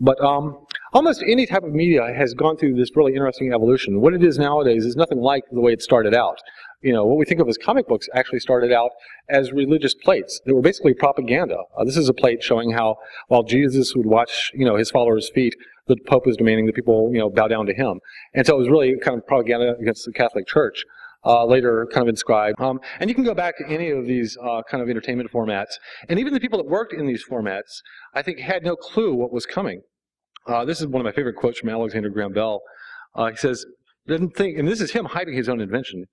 But um, almost any type of media has gone through this really interesting evolution. What it is nowadays is nothing like the way it started out you know, what we think of as comic books actually started out as religious plates. They were basically propaganda. Uh, this is a plate showing how while Jesus would watch, you know, his followers' feet, the Pope was demanding that people, you know, bow down to him. And so it was really kind of propaganda against the Catholic Church. Uh, later kind of inscribed. Um, and you can go back to any of these uh, kind of entertainment formats. And even the people that worked in these formats, I think, had no clue what was coming. Uh, this is one of my favorite quotes from Alexander Graham Bell. Uh, he says, doesn't think, and this is him hiding his own invention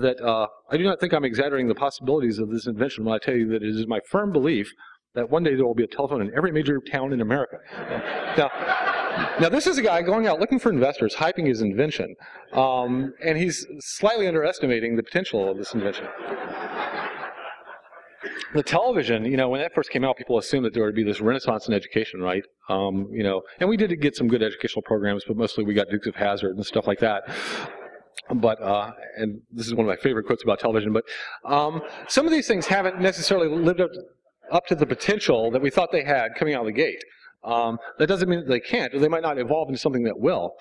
that uh, I do not think I'm exaggerating the possibilities of this invention when I tell you that it is my firm belief that one day there will be a telephone in every major town in America. now, now, this is a guy going out looking for investors, hyping his invention, um, and he's slightly underestimating the potential of this invention. The television, you know, when that first came out, people assumed that there would be this renaissance in education, right? Um, you know, and we did get some good educational programs, but mostly we got Dukes of Hazzard and stuff like that but uh, and this is one of my favorite quotes about television. But um, some of these things haven't necessarily lived up, up to the potential that we thought they had coming out of the gate. Um, that doesn't mean that they can't, or they might not evolve into something that will.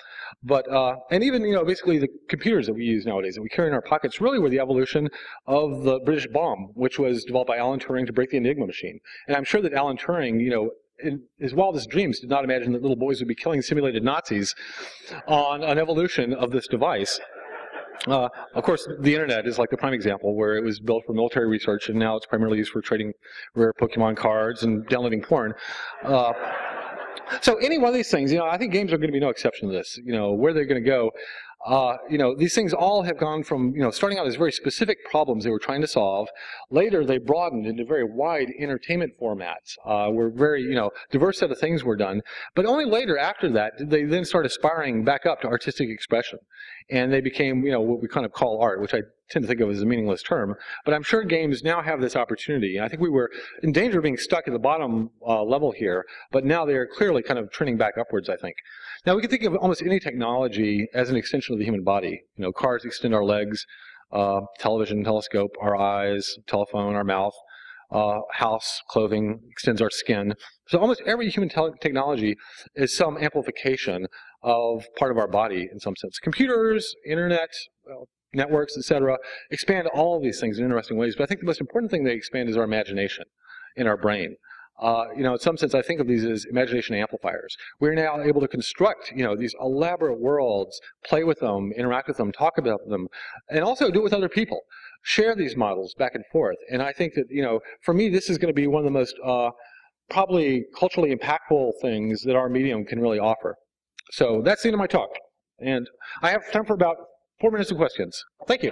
But uh, and even you know basically the computers that we use nowadays that we carry in our pockets really were the evolution of the British bombe, which was developed by Alan Turing to break the Enigma machine. And I'm sure that Alan Turing, you know, in his wildest dreams did not imagine that little boys would be killing simulated Nazis on an evolution of this device. Uh, of course, the internet is like the prime example where it was built for military research and now it's primarily used for trading rare Pokemon cards and downloading porn. Uh, so any one of these things, you know, I think games are going to be no exception to this. You know, where they're going to go, uh, you know, these things all have gone from, you know, starting out as very specific problems they were trying to solve. Later, they broadened into very wide entertainment formats, uh, where very, you know, diverse set of things were done. But only later, after that, did they then start aspiring back up to artistic expression. And they became, you know, what we kind of call art, which I tend to think of as a meaningless term. But I'm sure games now have this opportunity. I think we were in danger of being stuck at the bottom uh, level here, but now they are clearly kind of trending back upwards, I think. Now we can think of almost any technology as an extension of the human body. You know, cars extend our legs, uh, television, telescope, our eyes, telephone, our mouth. Uh, house, clothing extends our skin. So almost every human te technology is some amplification of part of our body in some sense. Computers, internet, well, networks, etc., expand all of these things in interesting ways. But I think the most important thing they expand is our imagination in our brain. Uh, you know, in some sense, I think of these as imagination amplifiers. We're now able to construct, you know, these elaborate worlds, play with them, interact with them, talk about them, and also do it with other people. Share these models back and forth. And I think that, you know, for me, this is going to be one of the most uh, probably culturally impactful things that our medium can really offer. So that's the end of my talk. And I have time for about four minutes of questions. Thank you.